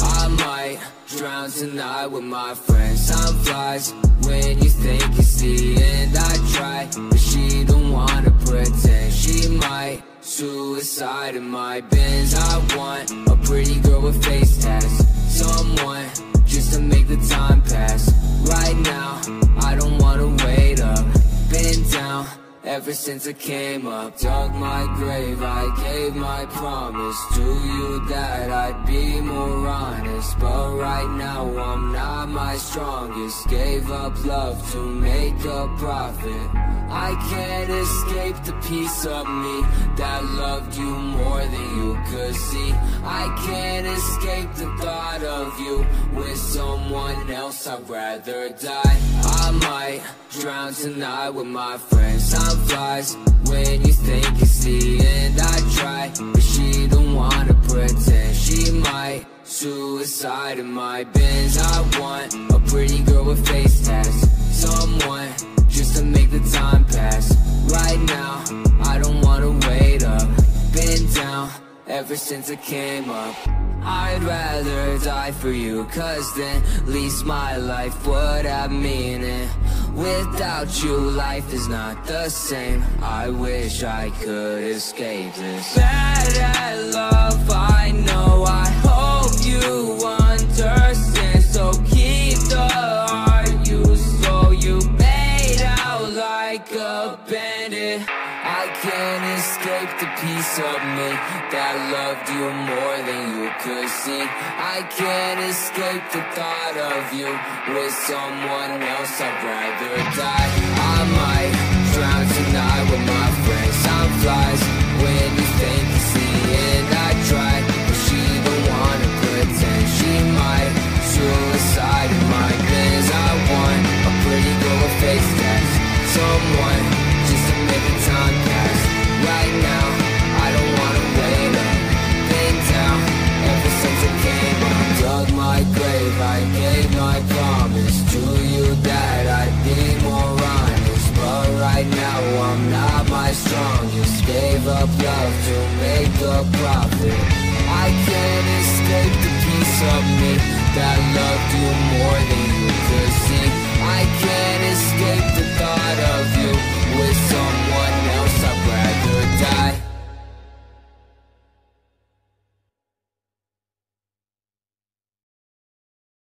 I might drown tonight with my friends. Time flies when you think it's the end I try, but she don't wanna pretend. She might suicide in my Benz. I want a pretty girl with face tats. Someone just to make the time Ever since I came up, dug my grave I gave my promise to you that I'd be more honest. But right now I'm not my strongest. Gave up love to make a profit. I can't escape the piece of me That loved you more than you could see. I can't escape the thought of you someone else, I'd rather die. I might drown tonight with my friends. Time flies when you think it's the end. I try, but she don't wanna pretend. She might suicide in my Benz. I want a pretty girl with face tats. Someone just to make the time pass ever since I came up I'd rather die for you Cause then at least my life would have meaning. Without you life is not the same. I wish I could escape this. Bad at love, I know. I hope you understand. So keep the heart you stole. You made out like a bandit can't escape the piece of me That loved you more than you could see. I can't escape the thought of you With someone else, I'd rather die. I might Up love to make a profit. I can't escape the piece of me. That more